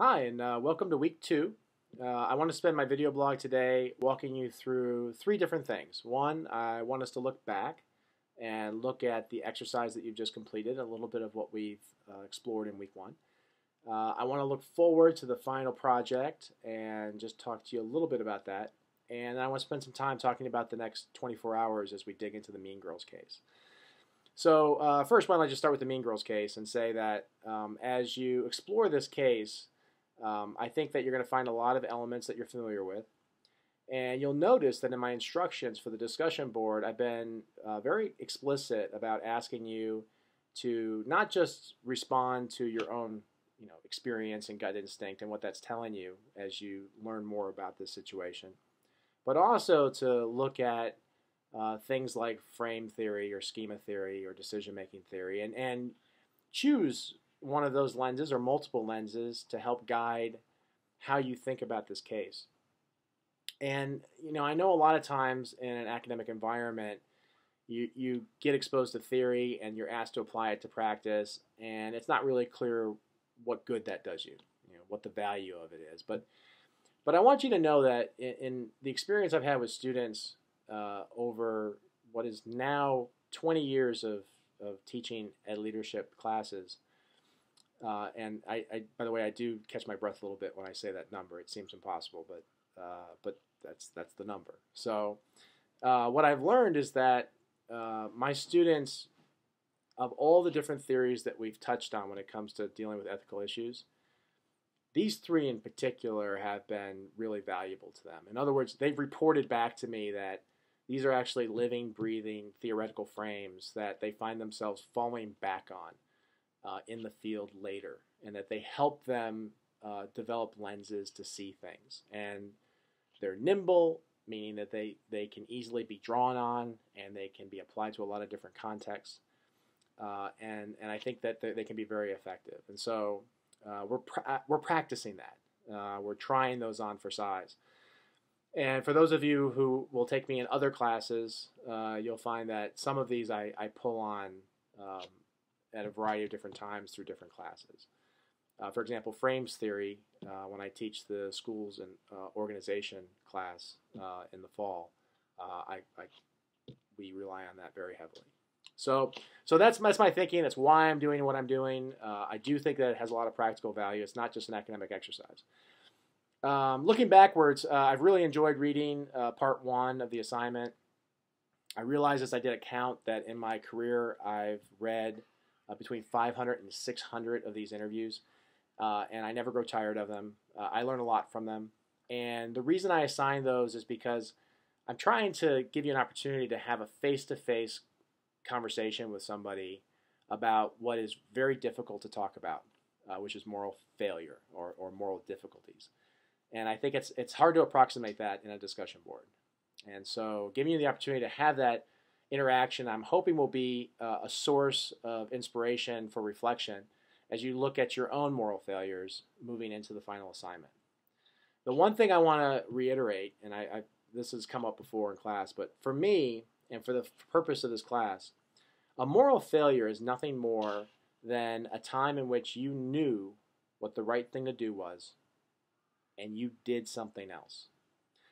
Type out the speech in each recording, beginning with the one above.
Hi, and uh, welcome to week two. Uh, I want to spend my video blog today walking you through three different things. One, I want us to look back and look at the exercise that you've just completed, a little bit of what we've uh, explored in week one. Uh, I want to look forward to the final project and just talk to you a little bit about that. And I want to spend some time talking about the next 24 hours as we dig into the Mean Girls case. So uh, first, why don't I just start with the Mean Girls case and say that um, as you explore this case, um, I think that you're going to find a lot of elements that you're familiar with. And you'll notice that in my instructions for the discussion board, I've been uh, very explicit about asking you to not just respond to your own you know, experience and gut instinct and what that's telling you as you learn more about this situation, but also to look at uh, things like frame theory or schema theory or decision making theory and, and choose one of those lenses or multiple lenses to help guide how you think about this case. And you know, I know a lot of times in an academic environment, you you get exposed to theory and you're asked to apply it to practice, and it's not really clear what good that does you. You know, what the value of it is. But but I want you to know that in, in the experience I've had with students uh, over what is now 20 years of, of teaching ed leadership classes, uh, and I, I, by the way, I do catch my breath a little bit when I say that number. It seems impossible, but uh, but that's that's the number. So uh, what I've learned is that uh, my students, of all the different theories that we've touched on when it comes to dealing with ethical issues, these three in particular have been really valuable to them. In other words, they've reported back to me that these are actually living, breathing theoretical frames that they find themselves falling back on uh, in the field later, and that they help them uh, develop lenses to see things. And they're nimble, meaning that they, they can easily be drawn on and they can be applied to a lot of different contexts. Uh, and, and I think that they, they, can be very effective. And so uh, we're, pra- we're practicing that. Uh, we're trying those on for size. And for those of you who will take me in other classes, uh, you'll find that some of these I, I pull on um, at a variety of different times through different classes. Uh, for example, frames theory, uh, when I teach the schools and uh, organization class uh, in the fall, uh, I, I, we rely on that very heavily. So, so that's, that's my thinking. That's why I'm doing what I'm doing. Uh, I do think that it has a lot of practical value. It's not just an academic exercise. Um, looking backwards, I've really enjoyed reading part one of the assignment. I realized as I did a count that in my career I've read uh, between 500 and 600 of these interviews, uh, and I never grow tired of them. Uh, I learn a lot from them, and the reason I assign those is because I'm trying to give you an opportunity to have a face-to-face conversation with somebody about what is very difficult to talk about, uh, which is moral failure or, or moral difficulties. And I think it's it's hard to approximate that in a discussion board. And so, giving you the opportunity to have that interaction I'm hoping will be uh, a source of inspiration for reflection as you look at your own moral failures moving into the final assignment. The one thing I want to reiterate, and I, I, this has come up before in class, but for me and for the purpose of this class, a moral failure is nothing more than a time in which you knew what the right thing to do was and you did something else.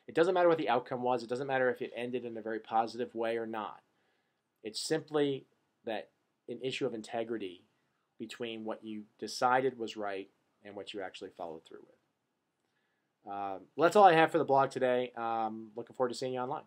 It doesn't matter what the outcome was, it doesn't matter if it ended in a very positive way or not. It's simply that an issue of integrity between what you decided was right and what you actually followed through with. Um, well, that's all I have for the blog today. Um, looking forward to seeing you online.